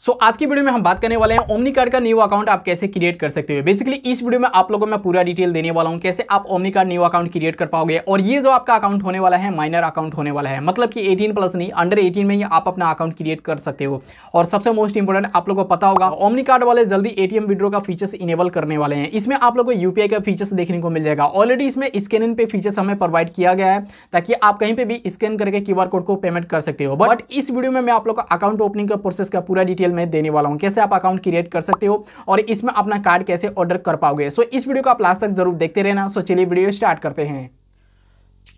सो so, आज की video में हम बात करने वाले हैं ओमनी कार्ड का न्यू अकाउंट आप कैसे क्रिएट कर सकते हो। बेसिकली इस वीडियो में आप लोगों को मैं पूरा डिटेल देने वाला हूँ कैसे आप Omni card new account create कर पाओगे। और ये जो आपका अकाउंट होने वाला है माइनर अकाउंट होने वाला है। मतलब कि 18 प्लस नहीं अंडर 18 में ही आप अपना अकाउंट क्रिएट कर सकते हो। और सबसे मोस्ट इंपॉर्टेंट आप लोग को पता होगा ओमनी कार्ड वाले जल्दी एटीएम विड्रो का फीचर्स इनेबल करने वाले हैं। इसमें आप लोग को यूपीआई का फीचर्स देखने को मिल जाएगा। ऑलरेडी इसमें स्कैन पे फीचर्स हमें प्रोवाइड किया गया है ताकि आप कहीं पर भी स्कैन करके क्यूआर कोड को पेमेंट कर सकते हो। बट इस वीडियो में मैं आप लोग को अकाउंट ओपनिंग का प्रोसेस का पूरा डिटेल में देने वाला हूँ। कैसे आप अकाउंट क्रिएट कर सकते हो और इसमें अपना कार्ड कैसे ऑर्डर कर पाओगे। सो इस वीडियो को आप लास्ट तक ज़रूर देखते रहना। सो चलिए वीडियो स्टार्ट करते हैं।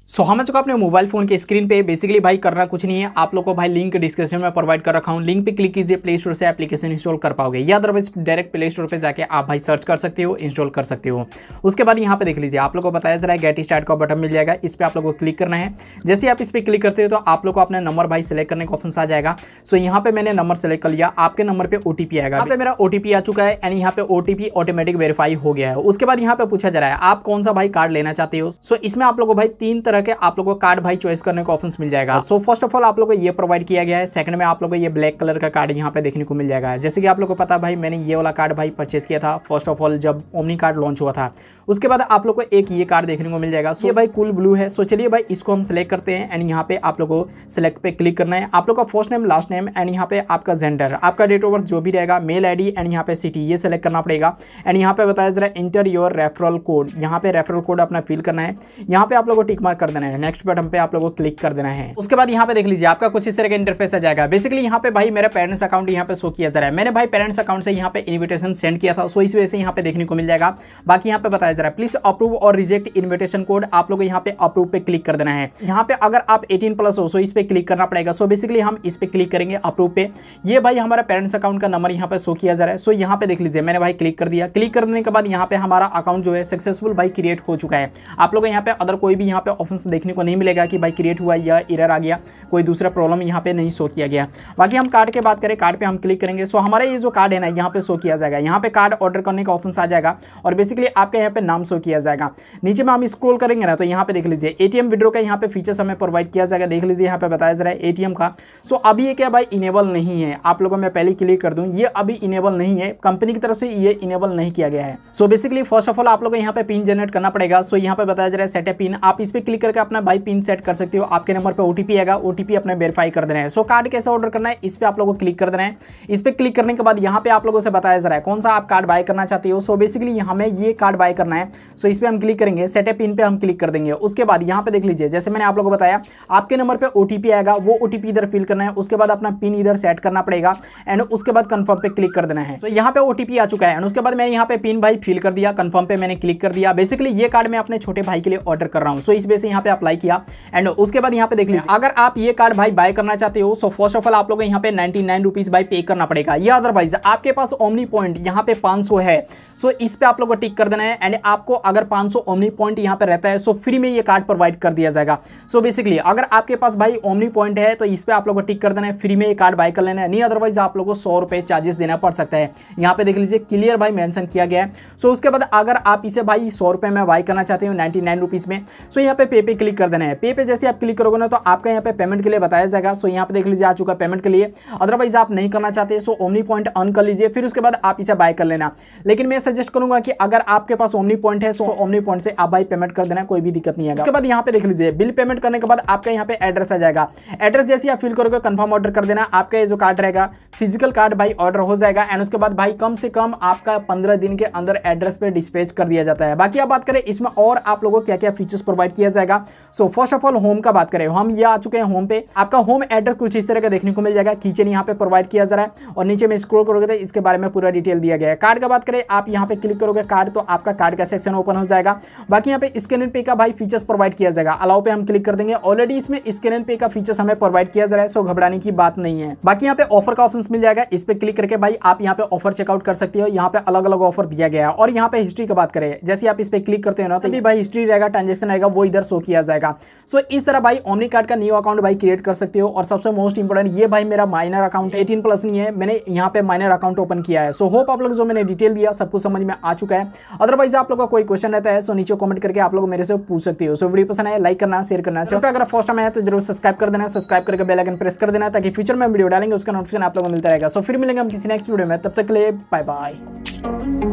सो हम चुका अपने मोबाइल फ़ोन के स्क्रीन पे बेसिकली भाई करना कुछ नहीं है? आप लोग को भाई लिंक डिस्क्रिप्शन में प्रोवाइड कर रखा हूँ। लिंक पे क्लिक कीजिए प्ले स्टोर से एप्लीकेशन इंस्टॉल कर पाओगे। या अदरवाइज़ डायरेक्ट प्ले स्टोर पे जाके आप भाई सर्च कर सकते हो इंस्टॉल कर सकते हो। उसके बाद यहाँ पे देख लीजिए, आप लोग को बताया जा रहा है गेट स्टार्ट का बटन मिल जाएगा। इस पर आप लोग को क्लिक करना है। जैसे आप इस पर क्लिक करते हो तो आप लोग को अपना नंबर भाई सेलेक्ट करने का ऑप्शन आ जाएगा। सो यहाँ पे मैंने नंबर सेलेक्ट कर लिया। आपके नंबर पर ओ आएगा। यहाँ पे मेरा ओटीपी आ चुका है एंड यहाँ पे ओटीपी ऑटोमेटिक वेरीफाई हो गया है। उसके बाद यहाँ पे पूछा जा रहा है, आप कौन सा भाई कार्ड लेना चाहते हो? सो इसमें आप लोग को भाई तीन तरह के आप लोग को कार्ड भाई चॉइस करने का ऑप्शन मिल जाएगा। सो फ़र्स्ट ऑफ़ ऑल आप लोग को ये प्रोवाइड किया गया है। सेकंड में आप लोग को ये ब्लैक कलर का कार्ड यहाँ पे देखने को मिल जाएगा। जैसे कि आप लोग को पता भाई, मैंने ये वाला कार्ड भाई परचेज किया था। फ़र्स्ट ऑफ़ ऑल जब ओमनी कार्ड लॉन्च हुआ था। उसके बाद आप लोग को एक ये कार्ड देखने को मिल जाएगा। सो ये भाई कूल ब्लू है। सो चलिए भाई, इसको हम सेलेक्ट करते हैं एंड यहाँ पे आप लोग को सिलेक्ट पे क्लिक करना है। आप लोग का first name last name and यहाँ पे आपका जेंडर आपका डेट ऑफ़ बर्थ जो भी रहेगा मेल आईडी एंड यहाँ पे सिटी ये सेलेक्ट करना पड़ेगा। एंड यहाँ पे बताया जरा इंटर योर रेफरल कोड यहाँ पे रेफरल कोड अपना फिल करना है। यहाँ पे आप लोग को टिक मार्क कर देना है नेक्स्ट बटन पे आप लोग को क्लिक कर देना है उसके बाद यहाँ पे देख लीजिए आपका कुछ इस तरह का इंटरफेस आ जाएगा बेसिकली यहाँ पे भाई मेरा पेरेंट्स अकाउंट यहाँ पे शो किया जा रहा है मैंने भाई पेरेंट्स अकाउंट से यहाँ पे इन्विटेशन सेंड किया था सो इस वजह से यहाँ पे देखने को मिल जाएगा बाकी यहाँ पे बताया जा रहा है प्लीज़ अप्रूव और रिजेक्ट इन्विटेशन कोड आप लोग यहाँ पे अप्रूव पे क्लिक कर देना है यहाँ पे अगर आप एटीन प्लस हो सो इस पे क्लिक करना पड़ेगा सो बेसिकली हम इस पे क्लिक करेंगे अप्रूव पे ये भाई हमारा पेरेंट्स अकाउंट का नंबर यहाँ पे शो किया जा रहा है सो यहाँ पे देख लीजिए मैंने भाई क्लिक कर दिया क्लिक करने के बाद यहाँ पे हमारा अकाउंट जो है सक्सेसफुल भाई क्रिएट हो चुका है आप लोग यहाँ पे अदर कोई भी यहाँ पे ऑप्शन देखने को नहीं मिलेगा कि भाई क्रिएट हुआ या इरर आ गया, कोई दूसरा प्रॉब्लम यहाँ पे नहीं शो किया गया। बाकी हम कार्ड की बात करें कार्ड पे हम क्लिक करेंगे। सो हमारा ये जो कार्ड है ना, यहाँ पे शो किया जाएगा। यहाँ पे कार्ड ऑर्डर करने का ऑप्शन आ जाएगा और बेसिकली आपके यहाँ पे नाम शो किया जाएगा। नीचे में हम स्क्रोल करेंगे ना तो यहाँ पे देख लीजिए एटीएम विड्रो का यहाँ पे फीचर्स हमें प्रोवाइड किया जाएगा। देख लीजिए, यहाँ पे बताया जा रहा है एटीएम का। सो अभी ये क्या भाई इनेबल नहीं है? आप लोगों में पहले क्लिक कर दूँ, ये अभी इनेबल नहीं है। कंपनी की तरफ़ से ये इनेबल नहीं किया गया है। So basically first of all आप लोग यहाँ पे पिन जनरेट करना पड़ेगा। सो यहाँ पे बताया जा रहा है सेटअप पिन आप इस पर क्लिक करके अपना भाई पिन सेट कर सकते हो। आपके नंबर पर ओटीपी आएगा ओटीपी अपने वेरीफाई कर देना है। सो कार्ड कैसे ऑर्डर करना है, इस पर आप लोगों को क्लिक कर देना है। इस पर क्लिक करने के बाद यहाँ पे आप लोगों से बताया जा रहा है, कौन सा आप कार्ड बाय करना चाहते हो। सो बेसिकली हमें ये कार्ड बाय करना है। सो इस पर हम क्लिक करेंगे सेटअप पिन पे हम क्लिक कर देंगे। उसके बाद यहाँ पे देख लीजिए, जैसे मैंने आप लोगों को बताया, आपके नंबर पर ओटीपी आएगा, वो ओटीपी इधर फिल करना है। उसके बाद अपना पिन इधर सेट करना पड़ेगा एंड उसके बाद कन्फर्म पे क्लिक कर देना है। तो यहाँ पे ओटीपी आ चुका है एंड उसके बाद मैंने यहाँ पे पिन भाई फिल कर दिया कन्फर्म पे मैंने क्लिक कर दिया। बेसिकली ये कार्ड मैं अपने छोटे भाई के लिए ऑर्डर कर रहा हूँ। सो इस वजह से यहाँ पे अप्लाई किया। एंड उसके बाद यहाँ पे देख लीजिए अगर आप ये कार्ड भाई बाय करना चाहते हो सो फ़र्स्ट ऑफ़ ऑल आप लोग यहाँ पे नाइनटी नाइन रुपीज़ बाई पे करना पड़ेगा। या अदरवाइज़ आपके पास ओमनी पॉइंट यहाँ पे पाँच है। सो इस पे आप लोग को टिक कर देना है एंड आपको अगर 500 सौ ओमनी पॉइंट यहाँ पे रहता है सो फ्री में ये कार्ड प्रोवाइड कर दिया जाएगा। सो बेसिकली अगर आपके पास भाई ओमनी पॉइंट है तो इस पे आप लोग को टिक कर देना है फ्री में ये कार्ड बाय कर लेना है। नहीं अदरवाइज़ आप लोग को सौ रुपए चार्जेस देना पड़ सकता है। यहाँ पे देख लीजिए क्लियर भाई मैंशन किया गया है। सो उसके बाद अगर आप इसे भाई सौ रुपए में बाय करना चाहते हो नाइनटी नाइन में सो यहाँ पे पे पे क्लिक कर देना है। पे पे जैसे आप क्लिक करोगे ना तो आपका यहाँ पे पेमेंट के लिए बताया जाएगा। सो यहाँ पे देख लीजिए, आ चुका पेमेंट के लिए। अदरवाइज़ आप नहीं करना चाहते सो ओमनी पॉइंट ऑन कर लीजिए, फिर उसके बाद आप इसे बाय कर लेना। लेकिन मैं सजेस्ट करूँगा कि अगर आपके पास ओमनी पॉइंट है सो ओमनी पॉइंट से आप भाई पेमेंट कर देना कोई भी दिक्कत नहीं है उसके बाद यहाँ पे देख लीजिए बिल पेमेंट करने के बाद आपका यहाँ पे एड्रेस आ जाएगा। एड्रेस जैसे आप फिल करोगे कंफर्म ऑर्डर कर देना आपका ये जो कार्ड रहेगा फ़िज़िकल कार्ड भाई ऑर्डर हो जाएगा एंड उसके बाद भाई कम से कम आपका पंद्रह दिन के अंदर एड्रेस पे डिस्पैच कर दिया जाता है। बाकी आप बात करें इसमें और आप लोगों को क्या क्या फीचर्स प्रोवाइड किया जाएगा। So first of all home का बात करें। हम ये आ चुके हैं होम पे। आपका होम एड्रेस कुछ इस तरह का देखने को मिल जाएगा। किचन यहाँ पे प्रोवाइड किया जा रहा है और नीचे में स्क्रोल करोगे तो इसके बारे में पूरा डिटेल दिया गया है। कार्ड का बात करें आप यहाँ पे क्लिक करोगे कार्ड तो आपका कार्ड का सेक्शन ओपन हो जाएगा। बाकी यहाँ पे स्कैन एंड पे का भाई फीचर्स प्रोवाइड किया जाएगा। अलाउ पे हम क्लिक कर देंगे। ऑलरेडी इसमें स्कैन एंड पे का फीचर्स हमें प्रोवाइड किया जा रहा है सो घबराने की बात नहीं है। बाकी यहाँ पे ऑफ़र का ऑप्शन मिल जाएगा। इस पे क्लिक करके भाई आप यहाँ पे ऑफ़र चेकआउट कर सकते हो। यहाँ पे अलग अलग ऑफ़र दिया गया है। और यहाँ पे हिस्ट्री की बात करें, जैसे आप इस पे क्लिक करते हो ना तो भी भाई हिस्ट्री रहेगा ट्रांजेक्शन रहेगा वो इधर शो किया जाएगा। सो इस तरह भाई ओमनी कार्ड का न्यू अकाउंट भाई क्रिएट कर सकते हो। और सबसे मोस्ट इंपॉर्टेंट ये भाई मेरा माइनर अकाउंट एटीन प्लस नहीं है। मैंने यहाँ पे माइनर अकाउंट ओपन किया है। सो होप आप लोग जो मैंने डिटेल दिया, सब कुछ समझ में आ चुका है। अदरवाइज़ आप लोग का कोई क्वेश्चन रहता है सो नीचे कमेंट करके आप लोग मेरे से पूछ सकते हो। सो वीडियो पसंद है लाइक करना शेयर करना। चलो, अगर फ़र्स्ट टाइम है तो ज़रूर सब्सक्राइब कर देना। सब्सक्राइब करके बेल आइकन प्रेस कर देना, ताकि फ्यूचर में वीडियो डालेंगे, उसका नोटिफिकेशन आप लोगों को मिलता रहेगा। सो फिर मिलेंगे हम किसी नेक्स्ट वीडियो में। तब तक के लिए बाय बाय